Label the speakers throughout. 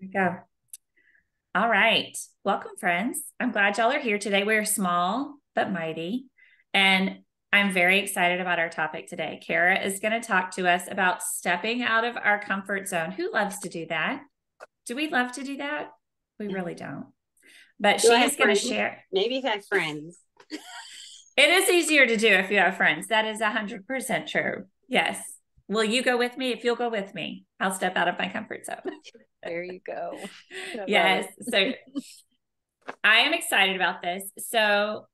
Speaker 1: we go. All right. Welcome, friends. I'm glad y'all are here today. We're small but mighty. And I'm very excited about our topic today. Cara is going to talk to us about stepping out of our comfort zone. Who loves to do that? Do we love to do that? We mm-hmm. really don't. But do she is going to share.
Speaker 2: Maybe if I have friends.
Speaker 1: it is easier to do if you have friends. That is 100% true. Yes. Will you go with me? If you'll go with me, I'll step out of my comfort zone.
Speaker 3: there you go.
Speaker 1: yes. So I am excited about this. So,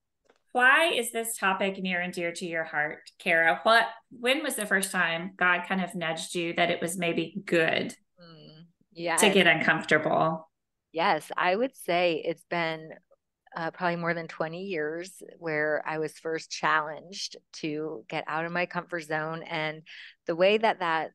Speaker 1: why is this topic near and dear to your heart, Cara? What when was the first time God kind of nudged you that it was maybe good mm, yeah, to get uncomfortable?
Speaker 3: Yes, I would say it's been uh, probably more than 20 years where I was first challenged to get out of my comfort zone. And the way that that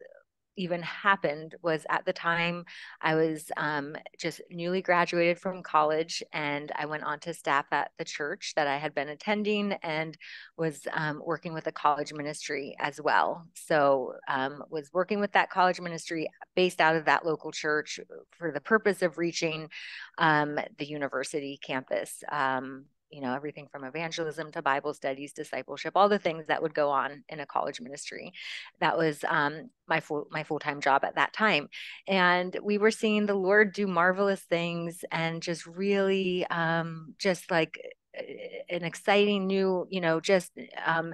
Speaker 3: even happened was at the time I was um, just newly graduated from college and I went on to staff at the church that I had been attending and was um, working with a college ministry as well. So um, was working with that college ministry based out of that local church for the purpose of reaching um, the university campus um, you know everything from evangelism to bible studies discipleship all the things that would go on in a college ministry. That was um, my full my full-time job at that time. And we were seeing the lord do marvelous things and just really um, just like an exciting new you know just um,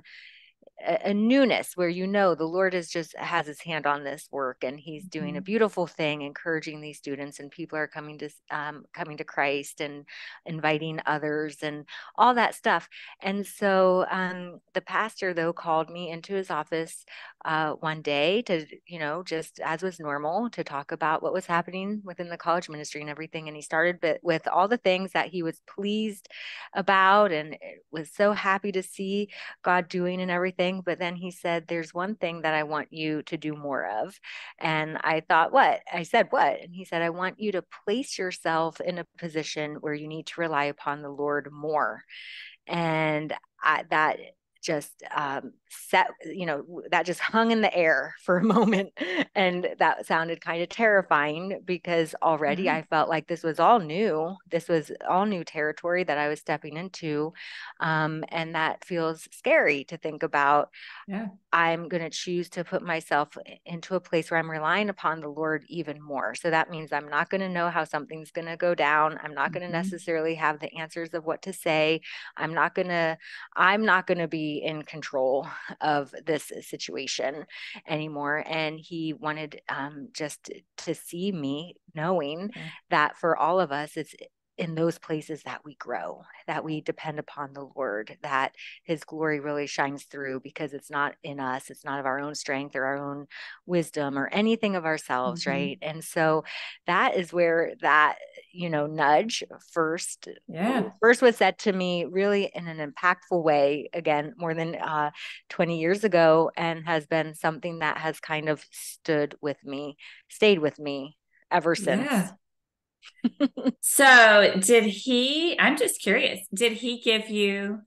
Speaker 3: a, newness where you know the Lord is just has his hand on this work and he's doing mm-hmm. a beautiful thing, encouraging these students and people are coming to um, coming to Christ and inviting others and all that stuff. And so um, the pastor though called me into his office uh, one day to you know just as was normal to talk about what was happening within the college ministry and everything. And he started but with all the things that he was pleased about and eh, was so happy to see God doing and everything thing. But then he said, There's one thing that I want you to do more of. And I thought, What? I said, What? And he said, I want you to place yourself in a position where you need to rely upon the Lord more. And I, that just um, set, you know, that just hung in the air for a moment. And that sounded kind of terrifying because already mm-hmm. I felt like this was all new. This was all new territory that I was stepping into. Um, and that feels scary to think about. Yeah. I'm going to choose to put myself into a place where I'm relying upon the Lord even more. So that means I'm not going to know how something's going to go down. I'm not going to mm-hmm. necessarily have the answers of what to say. I'm not going to, I'm not going to be in control of this situation anymore. And he wanted um, just to see me knowing okay. that for all of us, it's in those places that we grow, that we depend upon the Lord, that His glory really shines through because it's not in us, it's not of our own strength or our own wisdom or anything of ourselves, mm-hmm. right? And so that is where that, you know, nudge first, yeah, first was said to me really in an impactful way, again, more than uh, 20 years ago, and has been something that has kind of stood with me, stayed with me ever since. Yeah
Speaker 1: so did he i'm just curious did he give you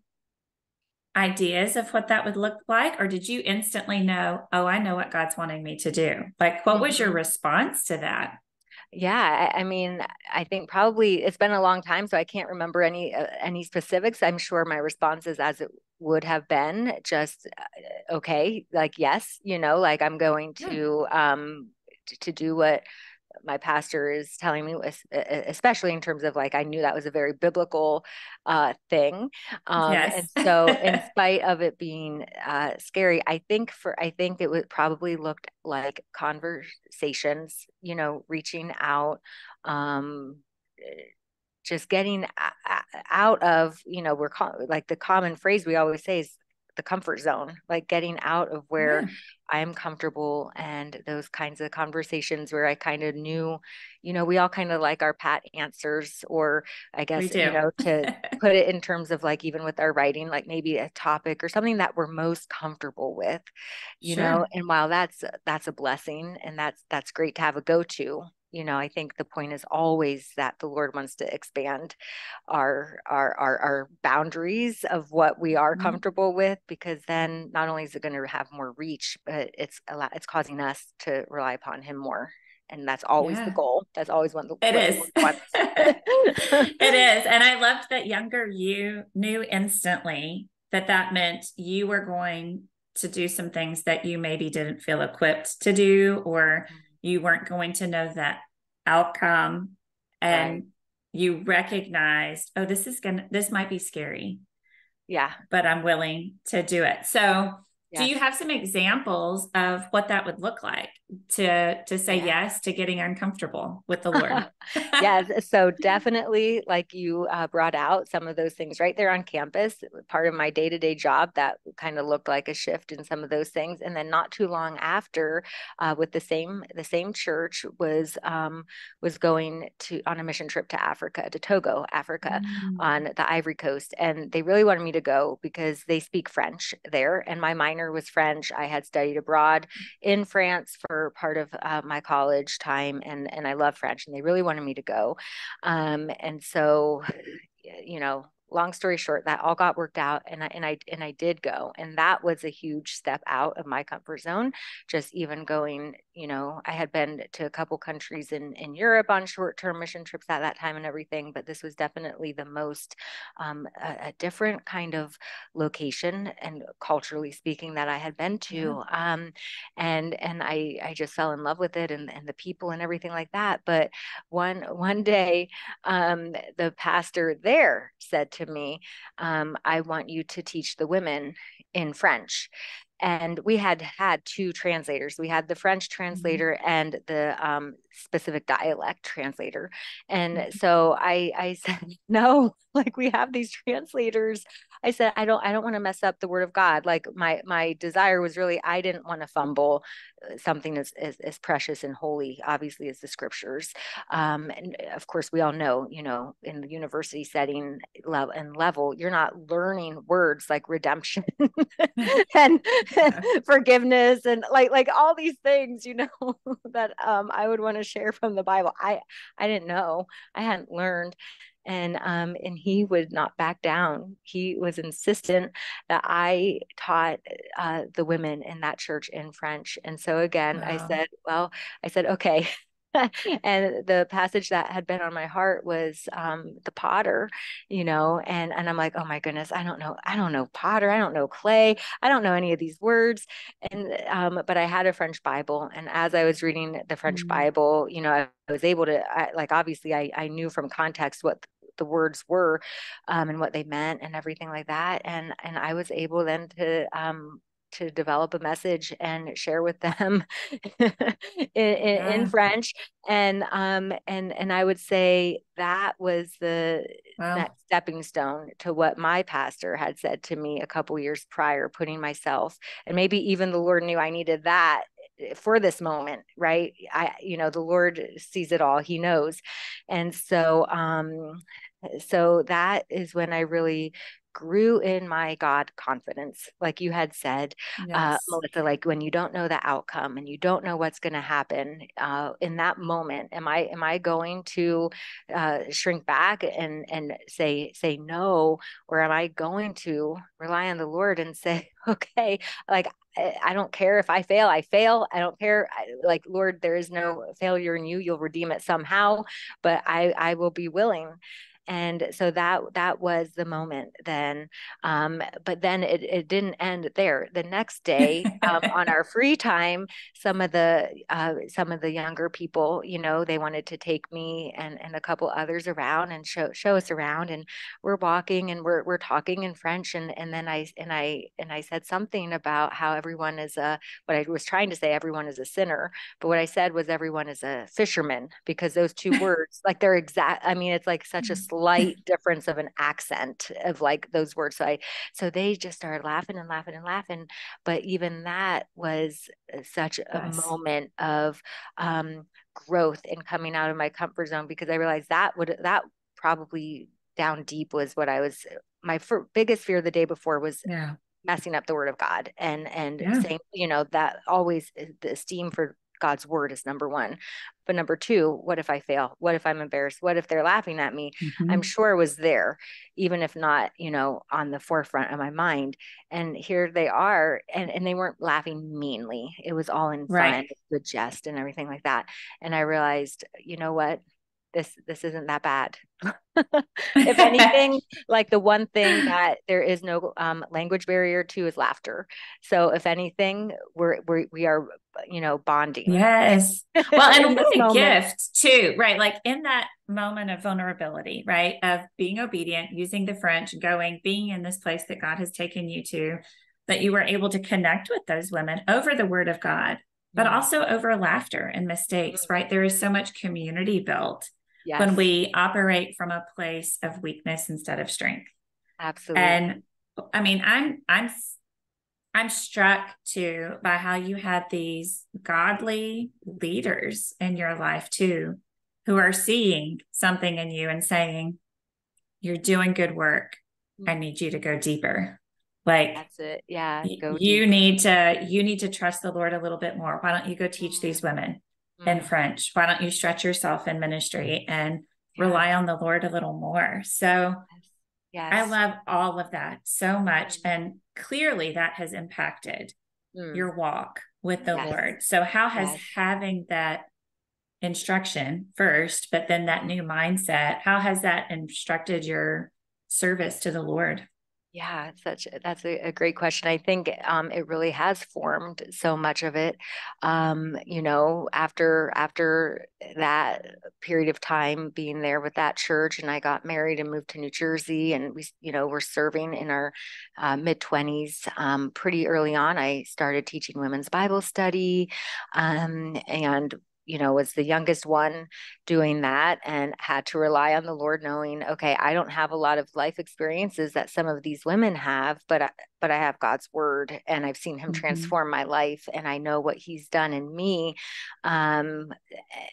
Speaker 1: ideas of what that would look like or did you instantly know oh i know what god's wanting me to do like what was your mm-hmm. response to that
Speaker 3: yeah I, I, mean i think probably it's been a long time so i can't remember any uh, any specifics i'm sure my response is as it would have been just uh, okay like yes you know like i'm going to yeah. um to do what my pastor is telling me, especially in terms of like, I knew that was a very biblical uh, thing. Um, yes. and so, in spite of it being uh, scary, I think for I think it would probably looked like conversations. You know, reaching out. Um, just getting out of you know we're like the common phrase we always say is the comfort zone, like getting out of where yeah. I'm comfortable and those kinds of conversations where I kind of knew, you know, we all kind of like our pat answers, or I guess, you know, to put it in terms of like even with our writing, like maybe a topic or something that we're most comfortable with, you sure. know, and while that's that's a blessing and that's that's great to have a go-to, you know i think the point is always that the lord wants to expand our our our, our boundaries of what we are mm-hmm. comfortable with because then not only is it going to have more reach but it's a lot it's causing us to rely upon him more and that's always yeah. the goal that's always one of the
Speaker 1: it is it is and i loved that younger you knew instantly that that meant you were going to do some things that you maybe didn't feel equipped to do or mm-hmm. You weren't going to know that outcome and right. you recognized oh this is gonna this might be scary
Speaker 3: yeah
Speaker 1: but i'm willing to do it so Yes. Do you have some examples of what that would look like to to say yeah. yes to getting uncomfortable with the Lord?
Speaker 3: yes, so definitely, like you uh, brought out some of those things right there on campus. Part of my day to day job that kind of looked like a shift in some of those things, and then not too long after, uh, with the same the same church was um, was going to on a mission trip to Africa to Togo, Africa, mm. on the Ivory Coast, and they really wanted me to go because they speak French there, and my minor was French. I had studied abroad in France for part of uh, my college time, and and I love French, and they really wanted me to go. Um, and so, you know, long story short, that all got worked out and I, and I, and I did go. And that was a huge step out of my comfort zone. Just even going, you know, I had been to a couple countries in, in Europe on short-term mission trips at that time and everything, but this was definitely the most, um, a, a, different kind of location and culturally speaking that I had been to. Yeah. Um, and, and I, I just fell in love with it and, and the people and everything like that. But one, one day, um, the pastor there said to me, um, I want you to teach the women in French. And we had had two translators. We had the French mm-hmm. translator mm-hmm. and the um, specific dialect translator. And mm-hmm. so I, I said, no, like we have these translators. I said, I don't, I don't want to mess up the word of God. Like my, my desire was really, I didn't want to fumble uh, something as, as, as precious and holy, obviously as the scriptures. Um, and of course we all know, you know, in the university setting level and level, you're not learning words like redemption and forgiveness and like, like all these things, you know, that um, I would want to share from the Bible. I I didn't know. I hadn't learned. And um, and he would not back down. He was insistent that I taught uh, the women in that church in French. And so again, wow. I said, well, I said, okay, and the passage that had been on my heart was um, the potter you know and and i'm like oh my goodness i don't know i don't know potter i don't know clay i don't know any of these words and um, but i had a french bible and as i was reading the french mm-hmm. bible you know i was able to I, like obviously I, I knew from context what the words were um, and what they meant and everything like that and and i was able then to um, to develop a message and share with them in, yeah. in, French. And um and and I would say that was the wow. that stepping stone to what my pastor had said to me a couple years prior, putting myself and maybe even the Lord knew I needed that for this moment right i you know the lord sees it all he knows and so um so that is when i really grew in my God confidence, like you had said, uh, yes. uh, Melissa. Like when you don't know the outcome and you don't know what's going to happen uh, in that moment, am I am I going to uh, shrink back and and say say no, or am I going to rely on the Lord and say, okay, like I don't care if I fail, I fail. I don't care. I, like Lord, there is no failure in you. You'll redeem it somehow, but I I will be willing and so that that was the moment then um, but then it, it didn't end there. The next day um, on our free time some of the uh, some of the younger people you know they wanted to take me and and a couple others around and show show us around and we're walking and we're we're talking in french and and then i and i and i said something about how everyone is a what i was trying to say everyone is a sinner but what i said was everyone is a fisherman because those two words like they're exact i mean it's like such a mm slight difference of an accent of like those words. So I, so they just started laughing and laughing and laughing. But even that was uh, such yes. a moment of um, growth and coming out of my comfort zone because I realized that would that probably down deep was what I was. My biggest fear the day before was
Speaker 1: yeah.
Speaker 3: messing up the word of God and and yeah. saying you know that always uh, the esteem for God's word is number one. But number two, what if I fail? What if I'm embarrassed? What if they're laughing at me? Mm-hmm. I'm sure was there, even if not, you know, on the forefront of my mind. And here they are, and, and they weren't laughing meanly. It was all in right. fun, the jest and everything like that. And I realized, you know what? This this isn't that bad. if anything, like the one thing that there is no um, language barrier to is laughter. So if anything, we're, we're we are you know bonding.
Speaker 1: Yes. Well, and what a moment. gift too, right? Like in that moment of vulnerability, right? Of being obedient, using the French, going, being in this place that God has taken you to, that you were able to connect with those women over the Word of God, but also over laughter and mistakes, mm-hmm. right? There is so much community built yes. when we operate from a place of weakness instead of strength.
Speaker 3: Absolutely.
Speaker 1: And I mean, I'm I'm I'm struck too by how you had these godly leaders in your life too, who are seeing something in you and saying, You're doing good work. I mm. need you to go deeper. Like
Speaker 3: that's it. Yeah.
Speaker 1: Go you deeper. need to you need to trust the Lord a little bit more. Why don't you go teach these women? Mm-hmm. in French? Why don't you stretch yourself in ministry and rely on the Lord a little more? So yes. I love all of that so much. Mm-hmm. And clearly that has impacted mm. your walk with the yes. Lord. So, how has having that instruction first, but then that new mindset, how has that instructed your service to the Lord?
Speaker 3: Yeah, such that's a, a great question. I think um, it really has formed so much of it. Um, you know, after after that period of time being there with that church, and I got married and moved to New Jersey, and we, you know, were serving in our uh, mid twenties. Um, pretty early on, I started teaching women's Bible study, um, and you know, was the youngest one doing that and had to rely on the Lord, knowing, okay, I don't have a lot of life experiences that some of these women have, but I, but I have God's word and I've seen Him mm-hmm. transform my life and I know what He's done in me. Um,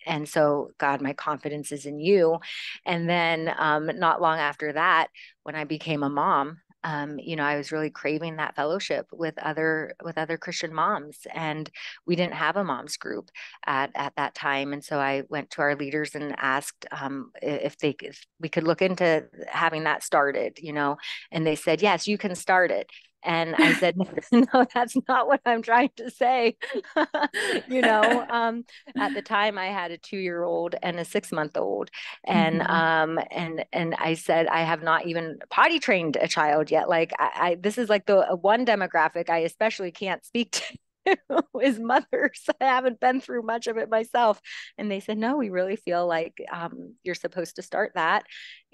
Speaker 3: and so, God, my confidence is in you. And then, um, not long after that, when I became a mom, um, you know, I was really craving that fellowship with other with other Christian moms, and we didn't have a moms group at at that time. And so I went to our leaders and asked um, if they if we could look into having that started. You know, and they said yes, you can start it. And I said, no, that's not what I'm trying to say. you know, um, at the time I had a two year old and a six month old. And, mm-hmm. um, and, and I said, I have not even potty trained a child yet. Like I, I this is like the one demographic I especially can't speak to is mothers. I haven't been through much of it myself. And they said, no, we really feel like um, you're supposed to start that.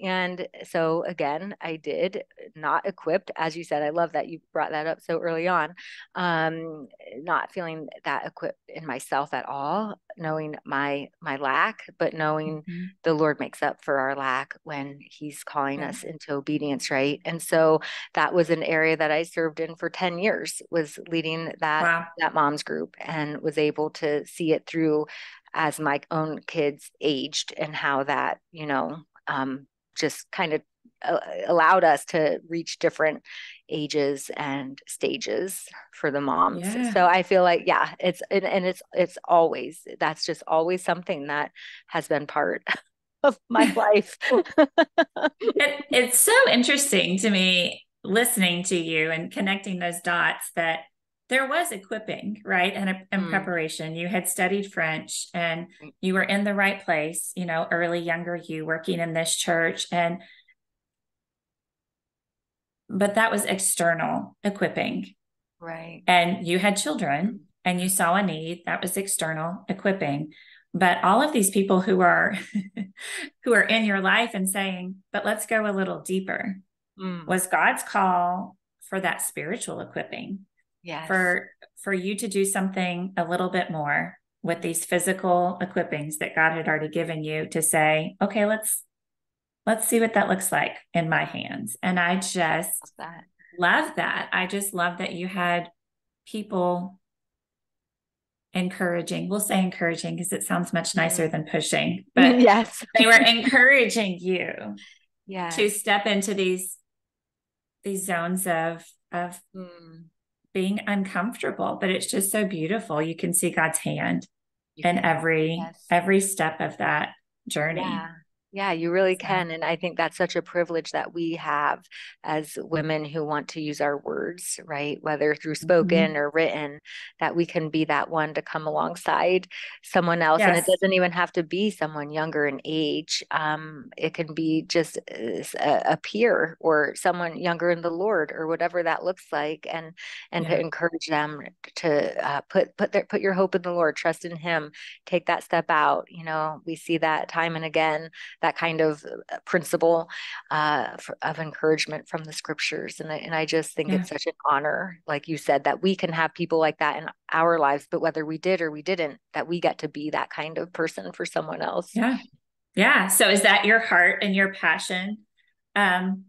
Speaker 3: And so again, I did not equipped, as you said. I love that you brought that up so early on. Um, not feeling that equipped in myself at all, knowing my my lack, but knowing mm-hmm. the Lord makes up for our lack when He's calling yeah. us into obedience, right? And so that was an area that I served in for 10 years, was leading that wow. that moms group and was able to see it through as my own kids aged and how that, you know, um, just kind of uh, allowed us to reach different ages and stages for the moms. Yeah. So I feel like yeah, it's and, and it's it's always that's just always something that has been part of my life.
Speaker 1: it, it's so interesting to me listening to you and connecting those dots that there was equipping, right? And, and mm. preparation. You had studied French and mm. you were in the right place, you know, early, younger you working in this church. And, but that was external equipping.
Speaker 3: Right.
Speaker 1: And you had children and you saw a need that was external equipping. But all of these people who are, who are in your life and saying, but let's go a little deeper mm. was God's call for that spiritual equipping
Speaker 3: yes.
Speaker 1: for for you to do something a little bit more with these physical equippings that God had already given you to say, okay, let's let's see what that looks like in my hands. And I just love that. love that. I just love that you had people encouraging. We'll say encouraging because it sounds much nicer than pushing. But
Speaker 3: yes,
Speaker 1: they were encouraging you
Speaker 3: yeah.
Speaker 1: to step into these these zones of of mm being uncomfortable, but it's just so beautiful. You can see God's hand in every yes. every step of that journey.
Speaker 3: Yeah. Yeah, you really can. And I think that's such a privilege that we have as women who want to use our words, right? Whether through spoken mm-hmm. or written, that we can be that one to come alongside someone else. Yes. And it doesn't even have to be someone younger in age. Um, it can be just a, a, peer or someone younger in the Lord or whatever that looks like. And and yeah. to encourage them to uh, put put their put your hope in the Lord, trust in him, take that step out. You know, we see that time and again that kind of uh, principle uh, for, of encouragement from the scriptures. And I, and I just think yeah. it's such an honor, like you said, that we can have people like that in our lives, but whether we did or we didn't, that we get to be that kind of person for someone else.
Speaker 1: Yeah. Yeah. So is that your heart and your passion um,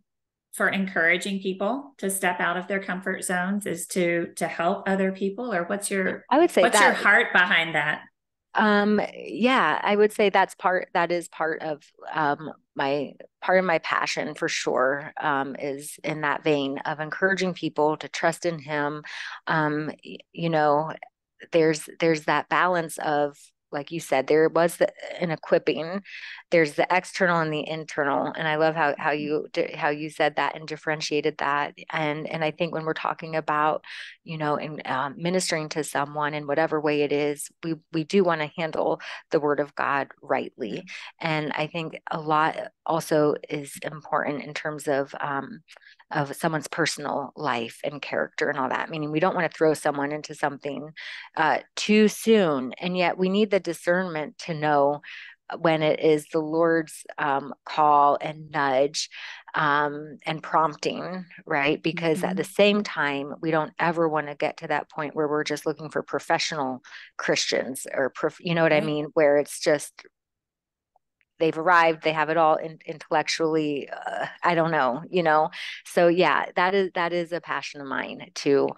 Speaker 1: for encouraging people to step out of their comfort zones is to to help other people or what's your
Speaker 3: I would say
Speaker 1: what's
Speaker 3: that,
Speaker 1: your heart behind that?
Speaker 3: Um, yeah, I would say that's part that is part of um, my part of my passion for sure um, is in that vein of encouraging people to trust in him. Um, you know, there's there's that balance of like you said, there was the, an equipping. There's the external and the internal, and I love how how you how you said that and differentiated that. And and I think when we're talking about, you know, in um, ministering to someone in whatever way it is, we we do want to handle the Word of God rightly. And I think a lot also is important in terms of um, of someone's personal life and character and all that. Meaning, we don't want to throw someone into something uh, too soon, and yet we need the discernment to know when it is the Lord's um, call and nudge um, and prompting, right? Because mm-hmm. at the same time, we don't ever want to get to that point where we're just looking for professional Christians or, prof- you know what right. I mean? Where it's just they've arrived they have it all in, intellectually uh, i don't know you know? So yeah that is that is a passion of mine to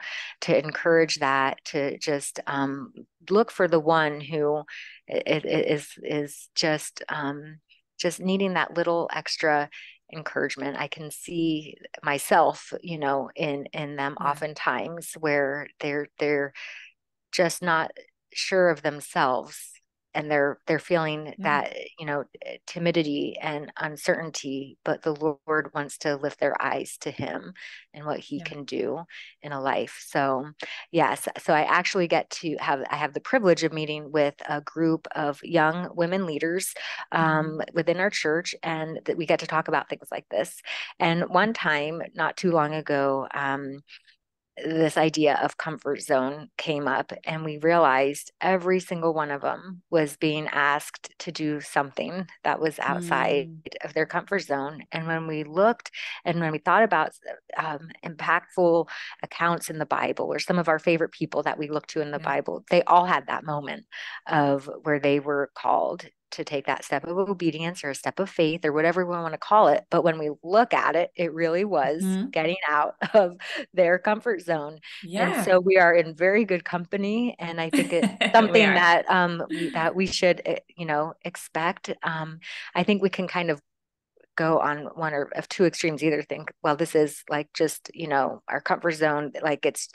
Speaker 3: to encourage that to just um, look for the one who is is just um, just needing that little extra encouragement. I can see myself you know in in them yeah. oftentimes where they're they're just not sure of themselves and they're they're feeling yeah. that you know timidity and uncertainty but the lord wants to lift their eyes to him and what he yeah. can do in a life so yes so i actually get to have i have the privilege of meeting with a group of young women leaders um, mm-hmm. within our church and that we get to talk about things like this and one time not too long ago um, this idea of comfort zone came up and we realized every single one of them was being asked to do something that was outside mm. of their comfort zone and when we looked and when we thought about um, impactful accounts in the bible or some of our favorite people that we look to in the yeah. bible they all had that moment of where they were called to take that step of obedience or a step of faith or whatever we want to call it. But when we look at it, it really was mm-hmm. getting out of their comfort zone. Yeah. And so we are in very good company. And I think it's something that um we, that we should eh, you know expect. Um, I think we can kind of go on one or of two extremes either think well this is like just you know our comfort zone like it's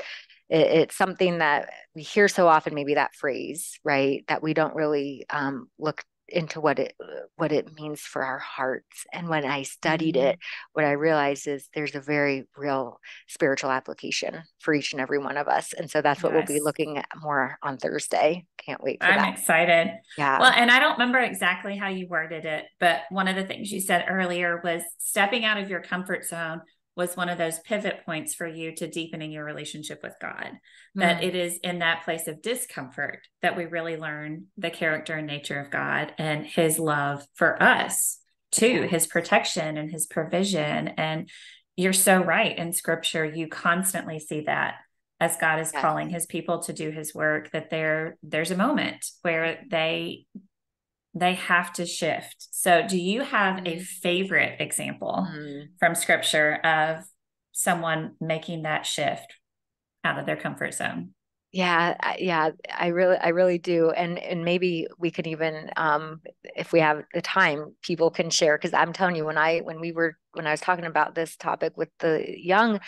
Speaker 3: it's something that we hear so often maybe that phrase right that we don't really um, look into what it what it means for our hearts and when i studied mm-hmm. it what i realized is there's a very real spiritual application for each and every one of us and so that's what yes. we'll be looking at more on thursday can't wait
Speaker 1: i'm
Speaker 3: that.
Speaker 1: excited yeah well and i don't remember exactly how you worded it but one of the things you said earlier was stepping out of your comfort zone was one of those pivot points for you to deepening your relationship with God. Mm. That it is in that place of discomfort that we really learn the character and nature of God and his love for us too, his protection and his provision. And you're so right in scripture, you constantly see that as God is yes. calling his people to do his work, that there there's a moment where they they have to shift. So, do you have a mm-hmm. favorite example mm. from scripture of someone making that shift out of their comfort zone?
Speaker 3: Yeah, yeah, I really, I really do, and and maybe we could even, um, if we have the time, people can share because I'm telling you, when I when we were when I was talking about this topic with the young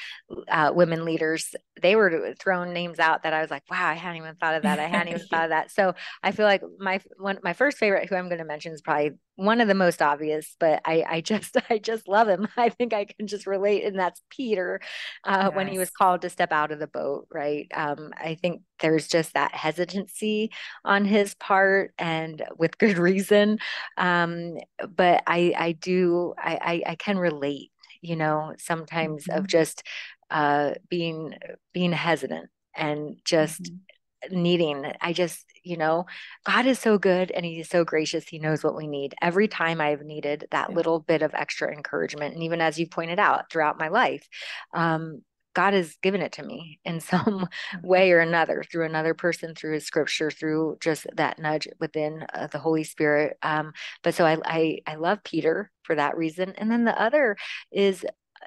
Speaker 3: uh, women leaders, they were throwing names out that I was like, wow, I hadn't even thought of that. I hadn't even thought of that. So I feel like my one my first favorite, who I'm going to mention, is probably one of the most obvious, but I, I just I just love him. I think I can just relate, and that's Peter uh, yes. when he was called to step out of the boat. Right. Um, I think there's just that hesitancy on his part, and with good reason. Um, but I I do I I, I can relate. You know, sometimes mm-hmm. of just uh, being being hesitant and just mm-hmm needing. I just, you know, God is so good and He's so gracious. He knows what we need. Every time I've needed that yeah. little bit of extra encouragement, and even as you pointed out throughout my life, um, God has given it to me in some mm-hmm. way or another through another person, through His Scripture, through just that nudge within uh, the Holy Spirit. Um, but so I, I, I love Peter for that reason, and then the other is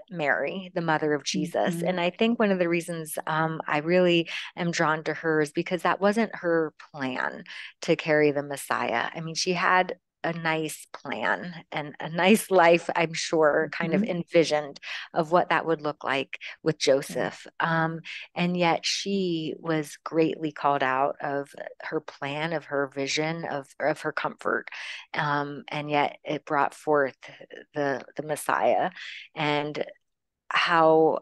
Speaker 3: Mary, the mother of Jesus. Mm-hmm. And I think one of the reasons um, I really am drawn to her is because that wasn't her plan to carry the Messiah. I mean, she had a nice plan and a nice life, I'm sure, kind mm-hmm. of envisioned of what that would look like with Joseph. Um, and yet she was greatly called out of her plan, of her vision, of, of her comfort. Um, and yet it brought forth the, the Messiah and how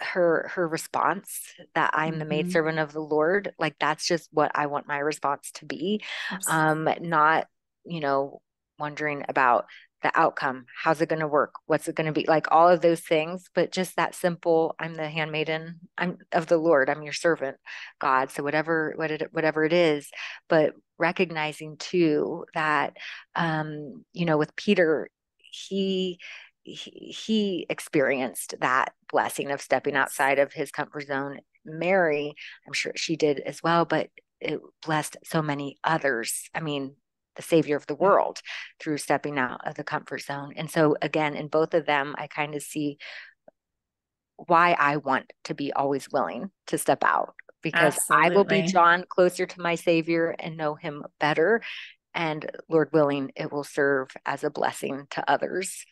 Speaker 3: her her response that i'm mm-hmm. the maidservant of the lord like that's just what i want my response to be Absolutely. um not you know, wondering about the outcome. How's it going to work? What's it going to be? Like all of those things, but just that simple, I'm the handmaiden, I'm of the Lord, I'm your servant, God. So whatever, what it, whatever it is, but recognizing too that, um, you know, with Peter, he, he, he experienced that blessing of stepping outside of his comfort zone. Mary, I'm sure she did as well, but it blessed so many others. I mean, the savior of the mm. world through stepping out of the comfort zone. And so, again, in both of them, I kind of see why I want to be always willing to step out because Absolutely. I will be drawn closer to my savior and know him better. And Lord willing, it will serve as a blessing to others.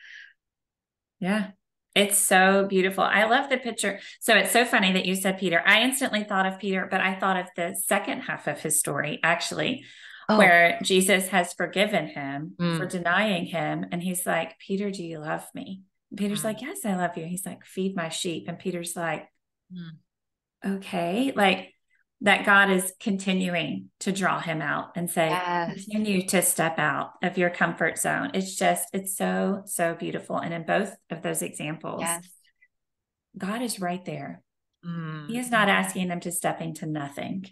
Speaker 1: Yeah, it's so beautiful. I love the picture. So it's so funny that you said Peter. I instantly thought of Peter, but I thought of the second half of his story, actually, oh. where Jesus has forgiven him mm. for denying him. And he's like, Peter, do you love me? And Peter's mm. like, Yes, I love you. He's like, Feed my sheep. And Peter's like, mm. Okay. Like that God is continuing to draw him out and say, yes. Continue to step out of your comfort zone. It's just, it's so, so beautiful. And in both of those examples, yes. God is right there. He is not mm. asking them to step into nothing.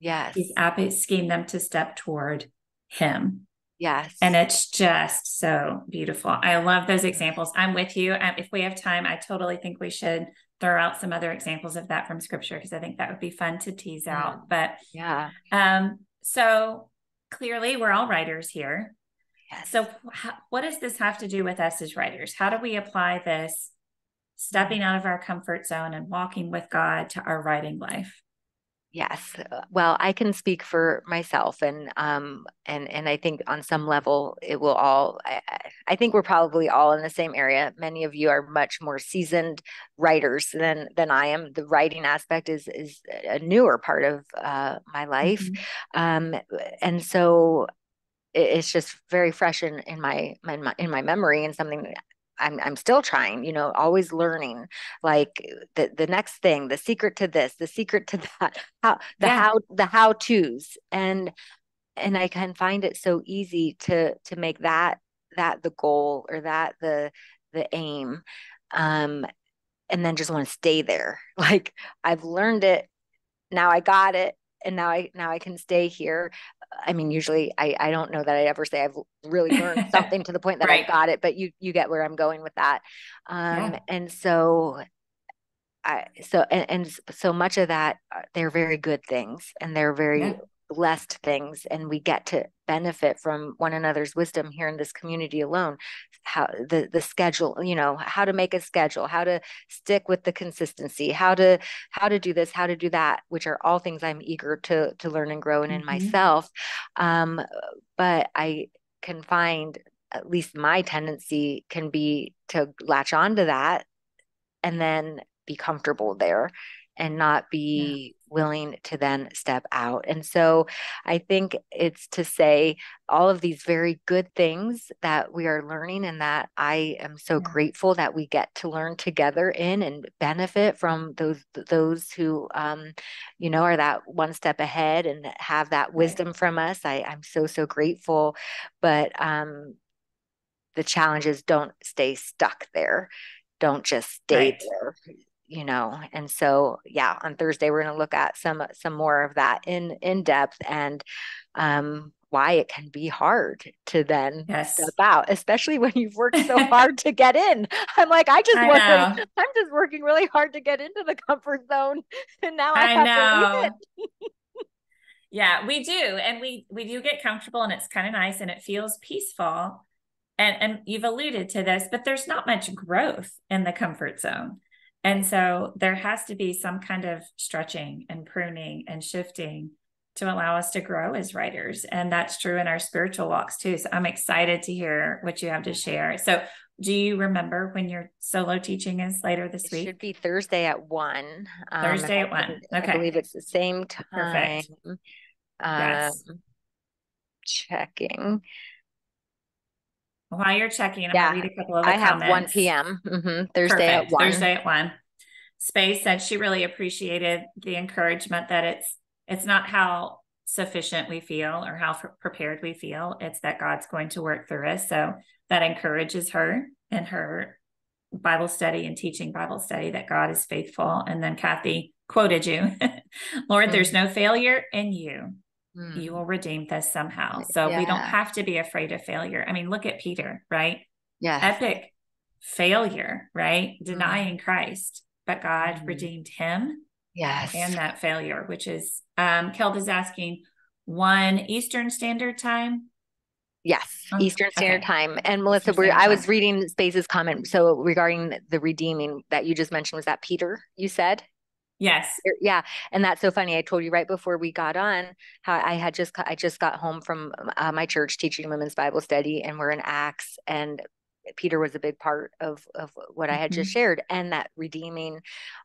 Speaker 3: Yes.
Speaker 1: He's asking them to step toward him.
Speaker 3: Yes.
Speaker 1: And it's just so beautiful. I love those examples. I'm with you. Um, if we have time, I totally think we should throw out some other examples of that from scripture because I think that would be fun to tease mm. out. But
Speaker 3: yeah.
Speaker 1: Um, so clearly we're all writers here. Yes. So how, what does this have to do with us as writers? How do we apply this stepping out of our comfort zone and walking with God to our writing life?
Speaker 3: Yes. Uh, well, I can speak for myself and um and and I think on some level it will all I, I think we're probably all in the same area. Many of you are much more seasoned writers than than I am. The writing aspect is is a newer part of uh my life. Mm-hmm. Um and so it's just very fresh in, in my, my in my memory and something I'm I'm still trying, you know, always learning like the the next thing, the secret to this, the secret to that, how the yeah. how the how to's and and I can find it so easy to to make that that the goal or that the the aim um and then just want to stay there. Like I've learned it, now I got it and now I now I can stay here. I mean, usually I, I don't know that I ever say I've really learned something to the point that right. I got it, but you you get where I'm going with that. Um, yeah. and so I so and, and, so much of that uh, they're very good things and they're very yeah blessed things and we get to benefit from one another's wisdom here in this community alone how the the schedule you know how to make a schedule how to stick with the consistency how to how to do this how to do that which are all things i'm eager to to learn and grow in, mm-hmm. in myself um but i can find at least my tendency can be to latch on to that and then be comfortable there and not be. Willing to then step out. And so I think it's to say all of these very good things that we are learning and that I am so yeah. grateful that we get to learn together in and benefit from those those who um, you know are that one step ahead and have that wisdom right. from us. I, I'm so so grateful. But um the challenges don't stay stuck there don't just stay right. there you know and so yeah on thursday we're going to look at some some more of that in in depth and um why it can be hard to then yes. step out, especially when you've worked so hard to get in. I'm like, I just I working, I'm just working really hard to get into the comfort zone, and now I, I have know. to leave it.
Speaker 1: yeah, we do, and we we do get comfortable, and it's kind of nice, and it feels peaceful. And and you've alluded to this, but there's not much growth in the comfort zone. And so there has to be some kind of stretching and pruning and shifting to allow us to grow as writers. And that's true in our spiritual walks too. So I'm excited to hear what you have to share. So do you remember when your solo teaching is later this week?
Speaker 3: it
Speaker 1: week?
Speaker 3: Should be Thursday at one.
Speaker 1: Um, Thursday um, at one. Okay.
Speaker 3: I believe it's the same time. Perfect. Um, yes. Checking.
Speaker 1: While you're checking, I'm yeah, read a couple of the I
Speaker 3: have 1 p.m. Mm-hmm. Thursday Perfect.
Speaker 1: at 1. Thursday at 1. Space said she really appreciated the encouragement that it's it's not how sufficient we feel or how prepared we feel. It's that God's going to work through us. So that encourages her in her Bible study and teaching Bible study that God is faithful. And then Kathy quoted you Lord, mm-hmm. there's no failure in you mm. you will redeem this somehow. So yeah. we don't have to be afraid of failure. I mean, look at Peter, right?
Speaker 3: Yeah.
Speaker 1: Epic failure, right? Mm. Denying Christ, but God mm. redeemed him.
Speaker 3: Yes.
Speaker 1: And that failure, which is um Kelda's asking one Eastern Standard Time.
Speaker 3: Yes, oh, Eastern Standard okay. Time. And Melissa, we I was reading Space's comment. So regarding the redeeming that you just mentioned, was that Peter? You said
Speaker 1: Yes.
Speaker 3: Yeah. And that's so funny. I told you right before we got on how I had just, I just got home from uh, my church teaching women's Bible study and we're in Acts and Peter was a big part of, of what I had mm-hmm. just shared and that redeeming,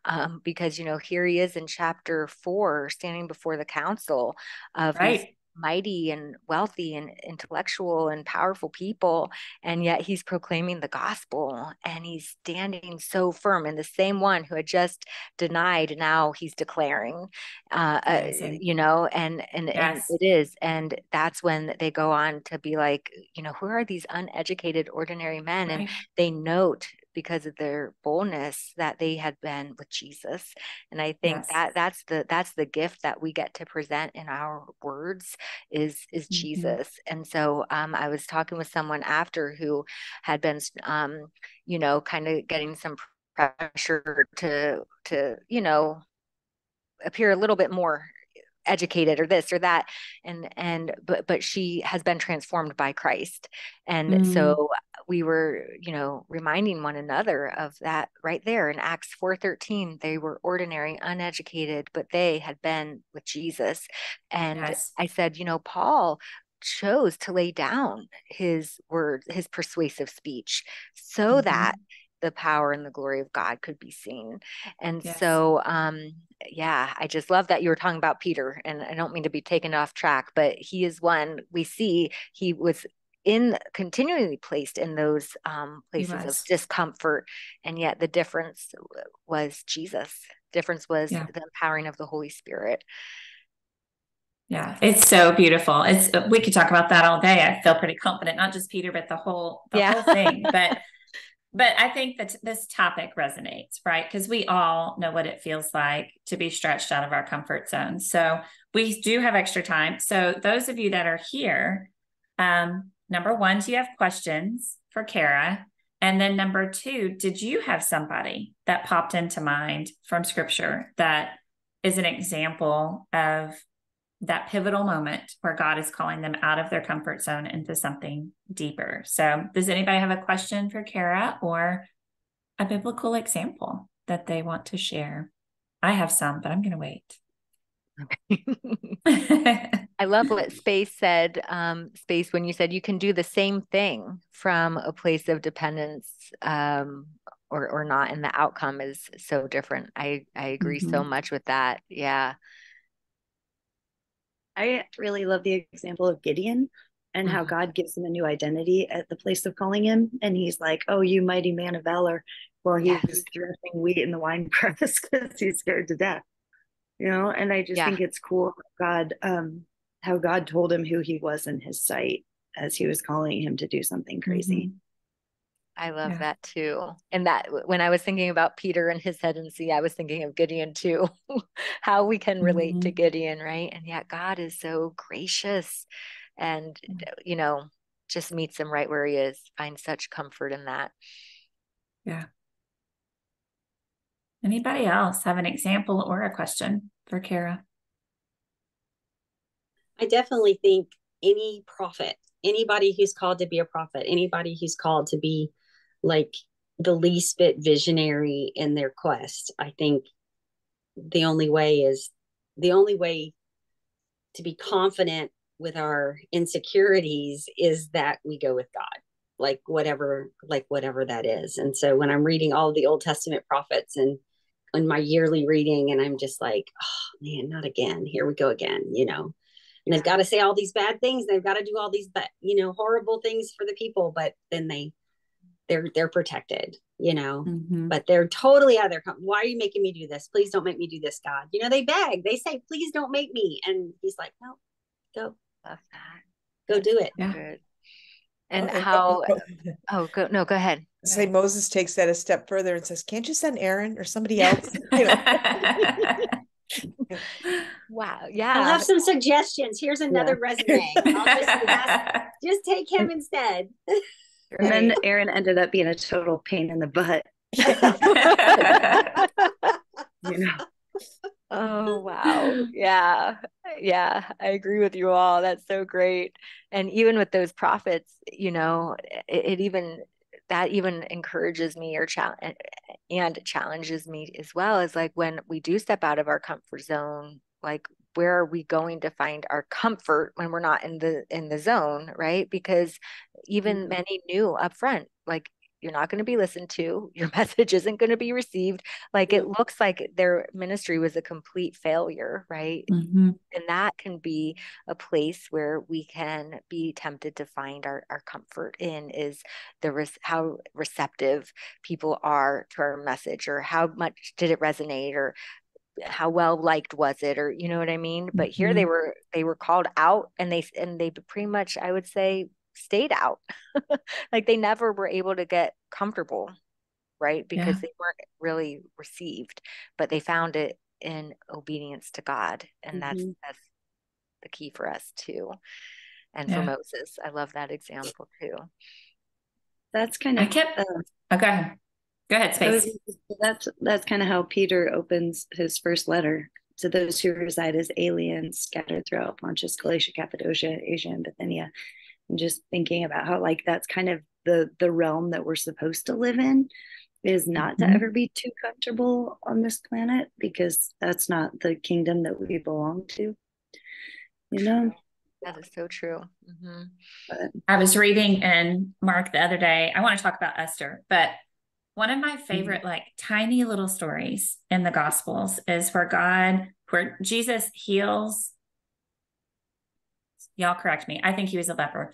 Speaker 3: um, because, you know, here he is in chapter four, standing before the council of right mighty and wealthy and intellectual and powerful people and yet he's proclaiming the gospel and he's standing so firm and the same one who had just denied now he's declaring uh, uh you know and and, yes. and it is and that's when they go on to be like you know who are these uneducated ordinary men right. and they note because of their boldness that they had been with Jesus. And I think yes. that that's the that's the gift that we get to present in our words is is mm-hmm. Jesus. And so um, I was talking with someone after who had been um, you know kind of getting some pressure to to you know appear a little bit more educated or this or that and and but but she has been transformed by Christ and mm. so we were you know reminding one another of that right there in Acts 4:13 they were ordinary uneducated but they had been with Jesus and yes. I said you know Paul chose to lay down his words his persuasive speech so mm-hmm. that the power and the glory of God could be seen. And yes. so, um, yeah, I just love that you were talking about Peter, and I don't mean to be taken off track, but he is one we see he was in continually placed in those um, places of discomfort, and yet the difference was Jesus. Difference was yeah. the empowering of the Holy Spirit.
Speaker 1: Yeah, it's so beautiful. It's we could talk about that all day. I feel pretty confident, not just Peter, but the whole the yeah. whole thing. But but I think that this topic resonates, right? Because we all know what it feels like to be stretched out of our comfort zone. So we do have extra time. So those of you that are here, um, number one, do you have questions for Cara? And then number two, did you have somebody that popped into mind from scripture that is an example of that pivotal moment where God is calling them out of their comfort zone into something deeper. So, does anybody have a question for Cara or a biblical example that they want to share? I have some, but I'm going to wait.
Speaker 3: Okay. I love what Space said. Um, Space, when you said you can do the same thing from a place of dependence um, or or not, and the outcome is so different. I I agree mm-hmm. so much with that. Yeah.
Speaker 2: I really love the example of Gideon and mm-hmm. how God gives him a new identity at the place of calling him. And he's like, Oh, you mighty man of valor. Well, he's yes. threshing wheat in the wine press because he's scared to death. You know, and I just yeah. think it's cool God um how God told him who he was in his sight as he was calling him to do something crazy. Mm-hmm.
Speaker 3: I love yeah. that too. And that when I was thinking about Peter and his head and sea, I was thinking of Gideon too, how we can relate mm-hmm. to Gideon, right? And yet God is so gracious and, you know, just meets him right where he is, finds such comfort in that.
Speaker 1: Yeah. Anybody else have an example or a question for Cara?
Speaker 4: I definitely think any prophet, anybody who's called to be a prophet, anybody who's called to be like the least bit visionary in their quest. I think the only way is the only way to be confident with our insecurities is that we go with God like whatever like whatever that is. And so when i'm reading all the old testament prophets and in my yearly reading and i'm just like oh man not again. Here we go again you know? And they've got to say all these bad things they've got to do all these but you know horrible things for the people but then they they're they're protected you know? Mm-hmm. but they're totally out of their com- why are you making me do this? Please don't make me do this god. You know they beg. They say please don't make me. And he's like no go go do it.
Speaker 3: Yeah. and oh, how oh go no go ahead.
Speaker 5: Say moses takes that a step further and says can't you send aaron or somebody else?
Speaker 3: Wow yeah.
Speaker 4: I'll have some suggestions. Here's another yeah. resume. Just, just take him instead
Speaker 2: and then Aaron ended up being a total pain in the butt.
Speaker 3: you know. Oh wow. Yeah. Yeah, I agree with you all. That's so great. And even with those prophets, you know, it, it even that even encourages me or challenge and challenges me as well as like when we do step out of our comfort zone, like where are we going to find our comfort when we're not in the in the zone right? Because even mm-hmm. many knew up front like you're not going to be listened to. Your message isn't going to be received. Like it looks like their ministry was a complete failure right? Mm-hmm. and that can be a place where we can be tempted to find our, our comfort in is the res- how receptive people are to our message or how much did it resonate or how well liked was it or you know what i mean but here mm-hmm. they were they were called out and they and they pretty much i would say stayed out like they never were able to get comfortable right because yeah. they weren't really received but they found it in obedience to god and mm-hmm. that's that's the key for us too and yeah. for moses i love that example too
Speaker 2: that's kind of
Speaker 1: i kept uh, oh, go ahead Go ahead, Space.
Speaker 2: That's that's kind of how Peter opens his first letter to those who reside as aliens scattered throughout Pontus, Galatia, Cappadocia, Asia, and Bithynia. And just thinking about how like that's kind of the the realm that we're supposed to live in is not mm-hmm. to ever be too comfortable on this planet because that's not the kingdom that we belong to. You know?
Speaker 3: That is so true. Mm-hmm.
Speaker 1: I was reading in Mark the other day. I want to talk about Esther, but one of my mm-hmm. favorite, like tiny little stories in the Gospels is where God, where Jesus heals. Y'all correct me. I think he was a leper.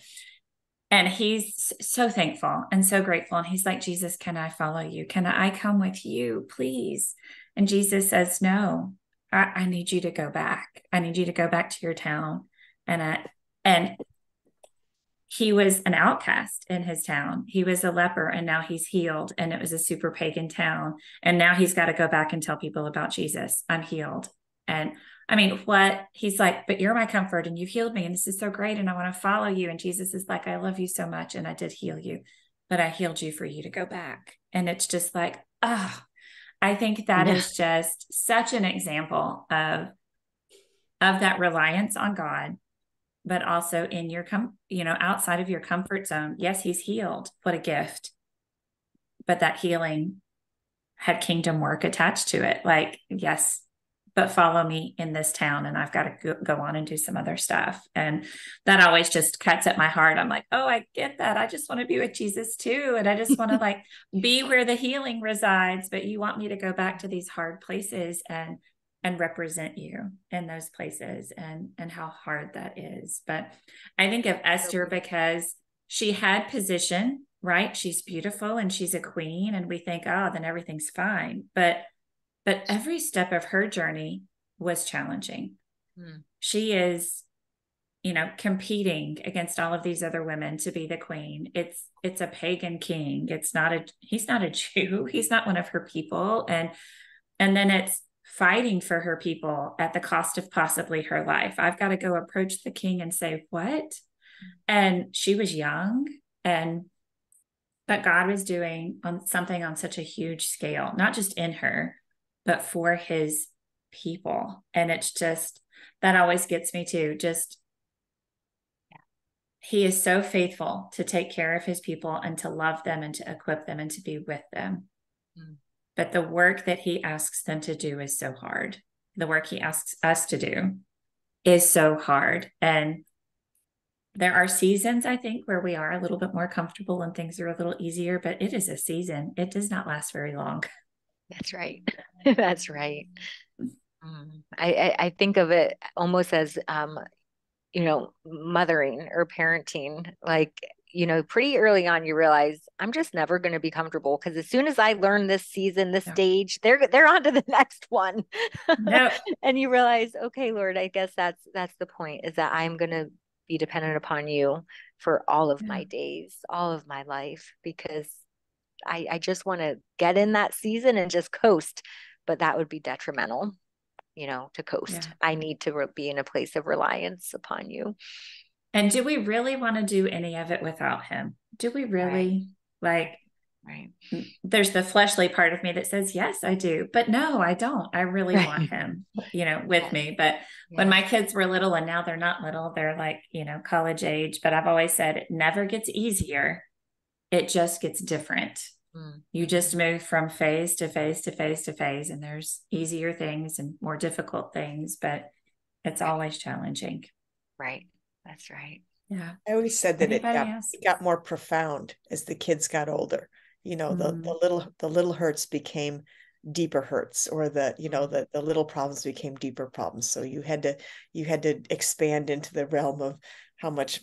Speaker 1: And he's so thankful and so grateful. And he's like, Jesus, can I follow you? Can I come with you, please? And Jesus says, No, I, I need you to go back. I need you to go back to your town. And I, and he was an outcast in his town. He was a leper and now he's healed and it was a super pagan town. And now he's got to go back and tell people about Jesus. I'm healed. And I mean, what he's like, but you're my comfort and you've healed me and this is so great and I want to follow you. And Jesus is like, I love you so much and I did heal you, but I healed you for you to go back. And it's just like, oh, I think that yeah. is just such an example of of that reliance on God but also in your com you know outside of your comfort zone yes he's healed what a gift but that healing had kingdom work attached to it like yes but follow me in this town and I've got to go, go on and do some other stuff. And that always just cuts at my heart. I'm like, oh, I get that. I just want to be with Jesus too. And I just want to like be where the healing resides. But you want me to go back to these hard places and and represent you in those places and and how hard that is. But I think of Esther because she had position, right? She's beautiful and she's a queen, and we think, oh, then everything's fine. But but every step of her journey was challenging. Hmm. She is, you know, competing against all of these other women to be the queen. It's it's a pagan king. It's not a he's not a Jew. He's not one of her people. And and then it's fighting for her people at the cost of possibly her life. I've got to go approach the king and say, What? And she was young and but God was doing on something on such a huge scale, not just in her, but for his people. And it's just that always gets me to Just he is so faithful to take care of his people and to love them and to equip them and to be with them. But the work that he asks them to do is so hard. The work he asks us to do is so hard. And there are seasons, I think, where we are a little bit more comfortable and things are a little easier, but it is a season. It does not last very long.
Speaker 3: That's right. That's right. Mm. I, I think of it almost as um, you know, mothering or parenting. Like, you know, pretty early on, you realize I'm just never going to be comfortable because as soon as I learn this season, this yeah. stage, they're they're on to the next one. No. and you realize, okay, Lord, I guess that's that's the point is that I'm going to be dependent upon you for all of yeah. my days, all of my life, because I, I just want to get in that season and just coast, but that would be detrimental, you know, to coast. Yeah. I need to re- be in a place of reliance upon you.
Speaker 1: And do we really want to do any of it without him? Do we really right. like?
Speaker 3: Right.
Speaker 1: There's the fleshly part of me that says, yes, I do. But no, I don't. I really right. want him, you know, with me. But when my kids were little and now they're not little, they're like, you know, college age. But I've always said it never gets easier it just gets different. Mm. You just move from phase to phase to phase to phase, and there's easier things and more difficult things, but it's always challenging.
Speaker 3: Right. That's right.
Speaker 1: Yeah.
Speaker 5: I always said that it got, it got, more profound as the kids got older. You know, mm. the, the little the little hurts became deeper hurts or the you know mm. the the little problems became deeper problems so you had to you had to expand into the realm of how much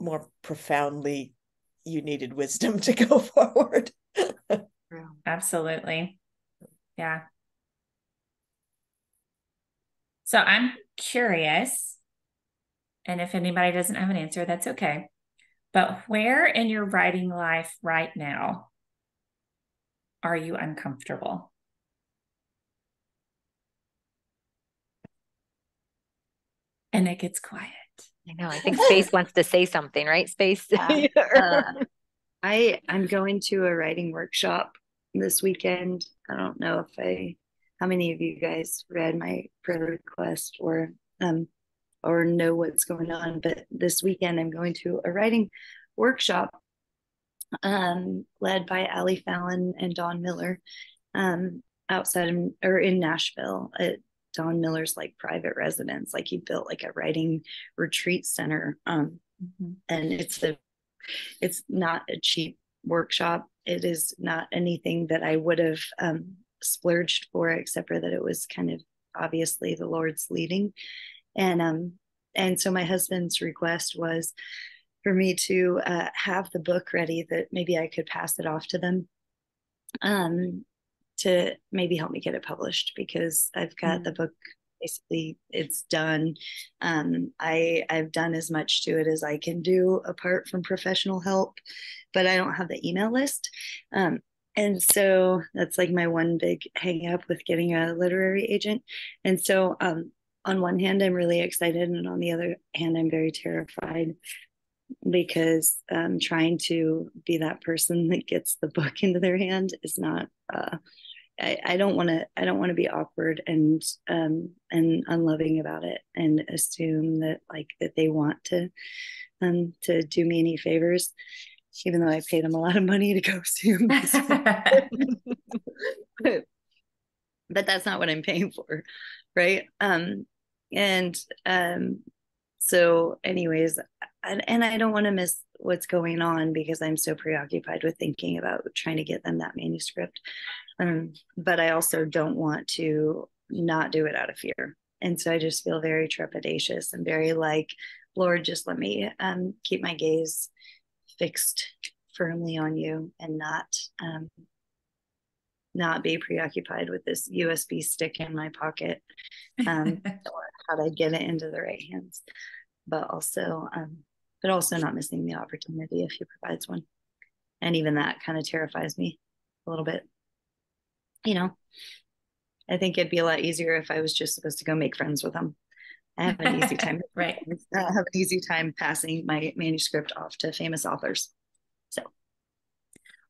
Speaker 5: more profoundly you needed wisdom to go forward.
Speaker 1: Absolutely. Yeah. So I'm curious, and if anybody doesn't have an answer, that's okay. But where in your writing life right now are you uncomfortable? And it gets quiet.
Speaker 3: I know. I think Space wants to say something, right? Space.
Speaker 2: uh, I I'm going to a writing workshop this weekend. I don't know if I how many of you guys read my prayer request or um or know what's going on, but this weekend I'm going to a writing workshop um led by Ali Fallon and Don Miller um outside of, or in Nashville at Don Miller's like private residence. Like he built like a writing retreat center. Um, mm-hmm. and it's a it's not a cheap workshop. It is not anything that I would have um, splurged for, except for that it was kind of obviously the Lord's leading. And um, and so my husband's request was for me to uh, have the book ready that maybe I could pass it off to them um, to maybe help me get it published because I've got mm-hmm. the book basically it's done. Um, I I've done as much to it as I can do apart from professional help, but I don't have the email list. Um, and so that's like my one big hang up with getting a literary agent. And so um, on one hand, I'm really excited, and on the other hand, I'm very terrified because um, trying to be that person that gets the book into their hand is not uh, I, I don't want to I don't want to be awkward and um and unloving about it and assume that like that they want to um to do me any favors even though I paid them a lot of money to go see them. but, that's not what I'm paying for, right? Um, and um, so, anyways, and, and I don't want to miss what's going on because I'm so preoccupied with thinking about trying to get them that manuscript. Um, but I also don't want to not do it out of fear. And so I just feel very trepidatious and very like, Lord, just let me um, keep my gaze fixed firmly on you and not um, not be preoccupied with this USB stick in my pocket um, or how to get it into the right hands, but also um, but also not missing the opportunity if he provides one. And even that kind of terrifies me a little bit. You know, I think it'd be a lot easier if I was just supposed to go make friends with him. I have an easy time.
Speaker 1: right.
Speaker 2: I have an easy time passing my manuscript off to famous authors. So,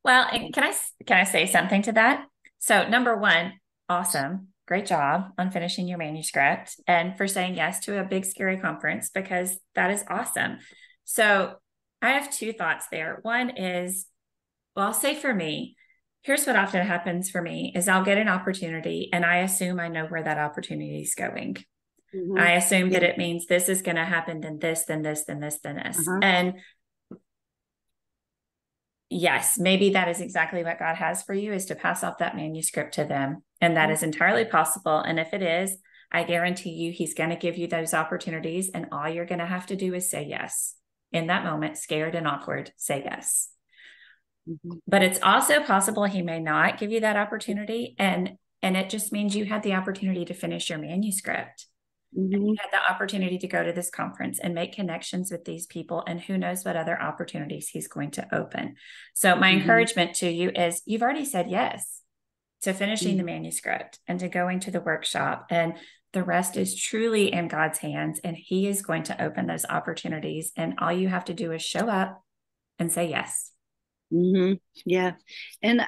Speaker 1: well, can I can I say something to that? So, number one, awesome, great job on finishing your manuscript and for saying yes to a big scary conference because that is awesome. So, I have two thoughts there. One is, well, I'll say for me, here's what often happens for me is I'll get an opportunity and I assume I know where that opportunity is going. Mm-hmm. I assume yeah. that it means this is going to happen, then this, then this, then this, then this. Uh-huh. And yes, maybe that is exactly what God has for you is to pass off that manuscript to them. And that mm-hmm. entirely possible. And if it is, I guarantee you, He's going to give you those opportunities. And all you're going to have to do is say yes. In that moment, scared and awkward, say yes. Mm-hmm. But it's also possible He may not give you that opportunity. And and it just means you had the opportunity to finish your manuscript. Mm-hmm. had the opportunity to go to this conference and make connections with these people, and who knows what other opportunities he's going to open. So, my mm-hmm. encouragement to you is you've already said yes to finishing mm-hmm. the manuscript and to going to the workshop. And the rest is truly in God's hands, and He is going to open those opportunities. And all you have to do is show up and say yes.
Speaker 2: Mm-hmm. Yeah. And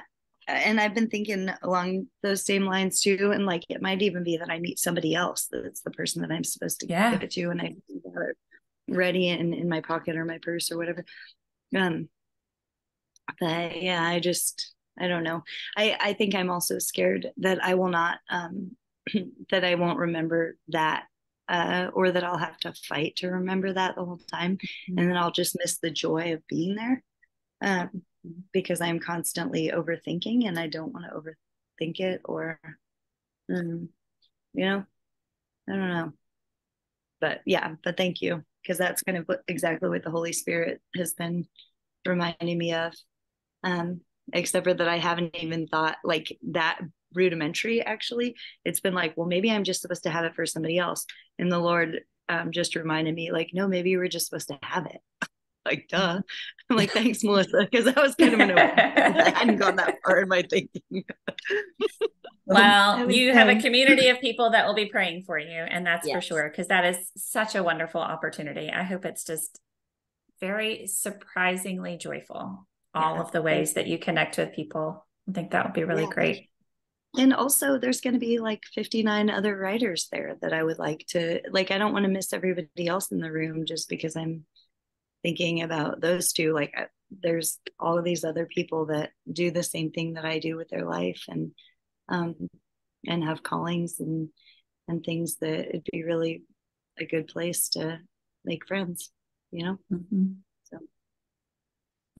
Speaker 2: and I've been thinking along those same lines too. And like it might even be that I meet somebody else that's the person that I'm supposed to yeah. give it to, and I have it ready in in my pocket or my purse or whatever. Um, but yeah, I just I don't know. I I think I'm also scared that I will not um that I won't remember that uh, or that I'll have to fight to remember that the whole time, mm-hmm. and then I'll just miss the joy of being there. Um, because I'm constantly overthinking and I don't want to overthink it or, um, you know, I don't know. But yeah, but thank you because that's kind of what, exactly what the Holy Spirit has been reminding me of. Um, except for that, I haven't even thought like that rudimentary actually. It's been like, well, maybe I'm just supposed to have it for somebody else. And the Lord um, just reminded me, like, no, maybe you were just supposed to have it like duh i'm like thanks melissa because that was kind of an i hadn't gone that far in my thinking
Speaker 1: well you have a community of people that will be praying for you and that's yes. for sure because that is such a wonderful opportunity i hope it's just very surprisingly joyful all yeah. of the ways that you connect with people i think that would be really yeah. great
Speaker 2: and also there's going to be like 59 other writers there that i would like to like i don't want to miss everybody else in the room just because i'm thinking about those two like uh, there's all of these other people that do the same thing that i do with their life and um and have callings and and things that it'd be really a good place to make friends you know mm-hmm. so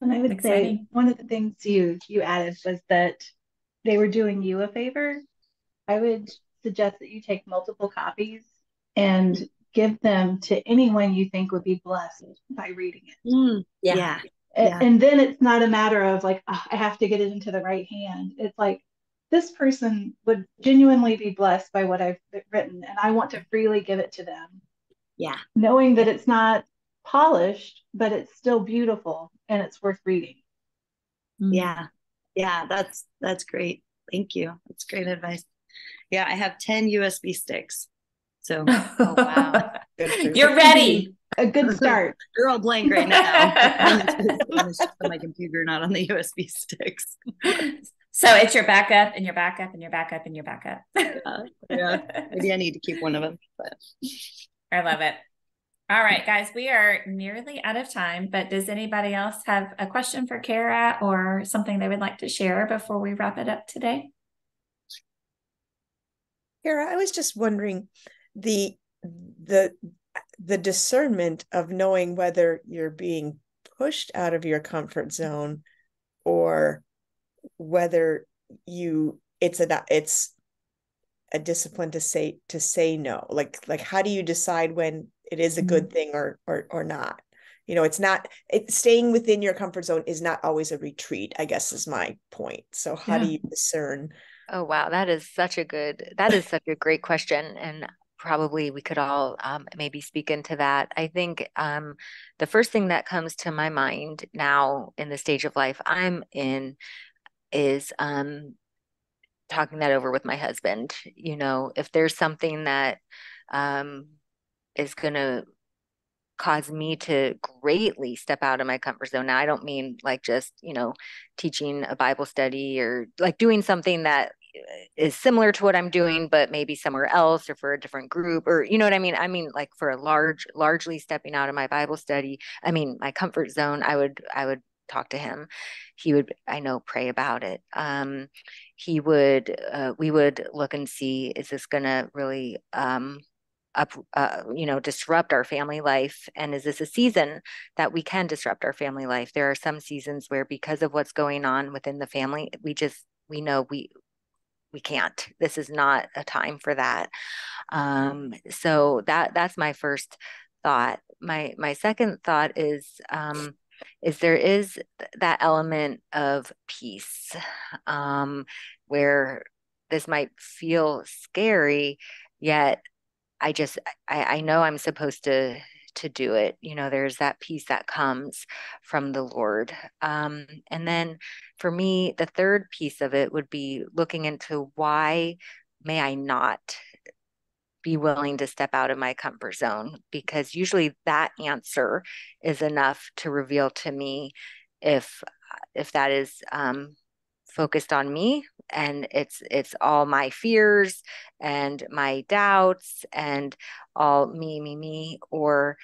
Speaker 6: and i would Exciting. say one of the things you you added was that they were doing you a favor i would suggest that you take multiple copies and give them to anyone you think would be blessed by reading it.
Speaker 2: Mm, yeah. yeah.
Speaker 6: And, and, then it's not a matter of like, oh, I have to get it into the right hand. It's like, this person would genuinely be blessed by what I've written, and I want to freely give it to them.
Speaker 2: Yeah.
Speaker 6: Knowing that it's not polished, but it's still beautiful and it's worth reading.
Speaker 2: Mm. Yeah. Yeah. That's, that's great. Thank you. That's great advice. Yeah. I have 10 USB sticks so, oh,
Speaker 1: wow. You're ready.
Speaker 6: A good start.
Speaker 2: You're all blank right now. on my computer, not on the USB sticks.
Speaker 1: So it's your backup and your backup and your backup and your backup.
Speaker 2: uh, yeah. Maybe I need to keep one of them. But
Speaker 1: I love it. All right, guys, we are nearly out of time, but does anybody else have a question for Cara or something they would like to share before we wrap it up today?
Speaker 5: Cara, I was just wondering the the the discernment of knowing whether you're being pushed out of your comfort zone or whether you it's a it's a discipline to say to say no. Like like how do you decide when it is a good mm-hmm. thing or or or not? You know it's not it, staying within your comfort zone is not always a retreat i guess is my point. So how yeah. do you discern?
Speaker 3: Oh wow. That is such a good that is such a great question. And probably we could all um, maybe speak into that. I think um, the first thing that comes to my mind now in the stage of life I'm in is um, talking that over with my husband. You know, if there's something that um, is going to cause me to greatly step out of my comfort zone. Now, I don't mean like just, you know, teaching a Bible study or like doing something that is similar to what I'm doing, but maybe somewhere else or for a different group or you know what I mean? I mean like for a large, largely stepping out of my Bible study, I mean my comfort zone, I would I would talk to him. He would, I know, pray about it. Um, he would, uh, we would look and see, is this going to really um, up, uh, you know, disrupt our family life? And is this a season that we can disrupt our family life? There are some seasons where, because of what's going on within the family, we just we know we we can't. This is not a time for that. Um, so that that's my first thought. My my second thought is um, is there is that element of peace um, where this might feel scary yet i just I, I know i'm supposed to to do it you know there's that peace that comes from the lord um, and then for me the third piece of it would be looking into why may i not be willing to step out of my comfort zone because usually that answer is enough to reveal to me if if that is um, focused on me and it's it's all my fears and my doubts and all me me me or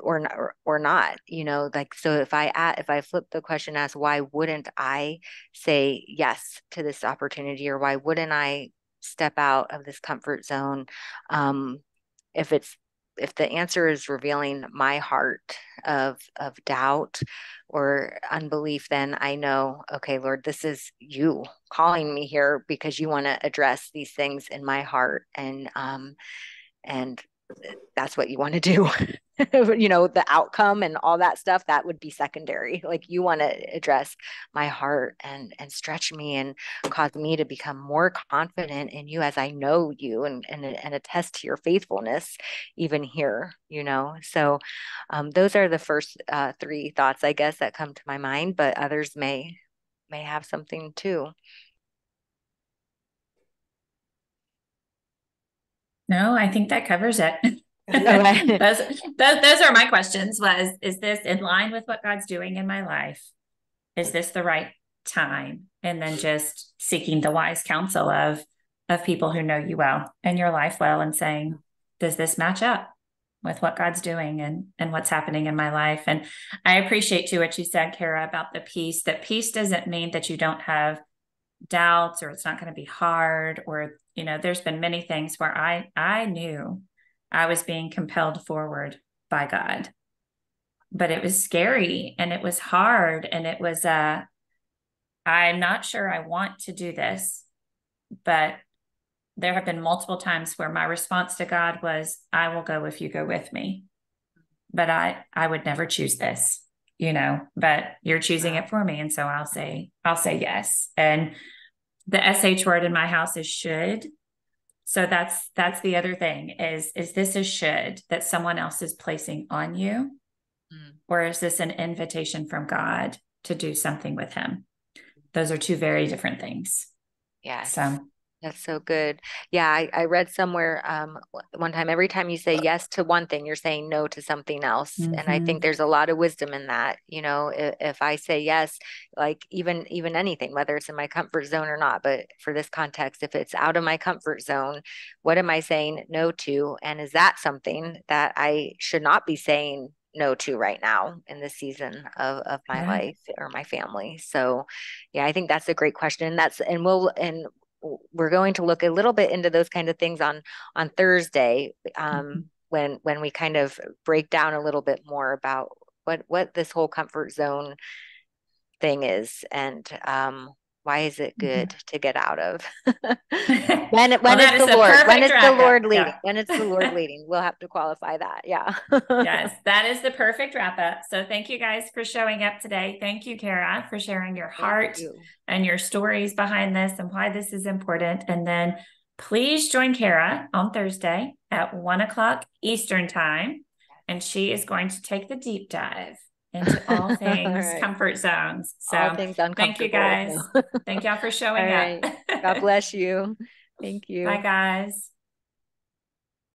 Speaker 3: or or, or not you know like so if i if i flip the question as why wouldn't i say yes to this opportunity? or why wouldn't i step out of this comfort zone? Um if it's if the answer is revealing my heart of of doubt or unbelief then i know okay lord this is you calling me here because you want to address these things in my heart. And um and that's what you want to do. You know the outcome and all that stuff that would be secondary. Like you want to address my heart and and stretch me and cause me to become more confident in you as i know you and and, and attest to your faithfulness even here you know? So um, those are the first uh, three thoughts i guess that come to my mind but others may may have something too
Speaker 1: no i think that covers it. Those, those, those are my questions was is this in line with what god's doing in my life? Is this the right time? And then just seeking the wise counsel of of people who know you well and your life well and saying does this match up with what god's doing and and what's happening in my life? And i appreciate too what you said cara about the peace that peace doesn't mean that you don't have doubts or it's not going to be hard or you know there's been many things where i i knew I was being compelled forward by God. But it was scary and it was hard and it was uh I'm not sure I want to do this, but there have been multiple times where my response to God was, I will go if you go with me. But I I would never choose this, you know, but you're choosing it for me. And so I'll say, I'll say yes. And the SH word in my house is should. So that's that's the other thing is is this a should that someone else is placing on you? Mm. Or is this an invitation from God to do something with him? Those are two very different things.
Speaker 3: Yeah. So that's so good. Yeah, I, I read somewhere um, one time every time you say yes to one thing, you're saying no to something else. Mm-hmm. And I think mm-hmm. there's a lot of wisdom in that. You know, if, if, I say yes, like even even anything, whether it's in my comfort zone or not, but for this context, if it's out of my comfort zone, what am I saying no to? And is that something that I should not be saying no to right now in this season of, of my yeah. life or my family so yeah i think that's a great question and that's and we'll and we're going to look a little bit into those kind of things on on Thursday um, mm-hmm. when when we kind of break down a little bit more about what what this whole comfort zone thing is and um, why is it mm-hmm. good mm-hmm. to get out of? When when well, it's the lord when it's the lord leading? Yeah. when it's the lord leading? We'll have to qualify that yeah.
Speaker 1: Yes that is the perfect wrap up so thank you guys for showing up today. Thank you cara for sharing your heart you. and your stories behind this and why this is important. And then please join cara on thursday at one o'clock eastern time and she is going to take the deep dive into all things all right. comfort zones. So thank you guys. thank y'all for showing up.
Speaker 3: God bless you. Thank you.
Speaker 1: Bye guys.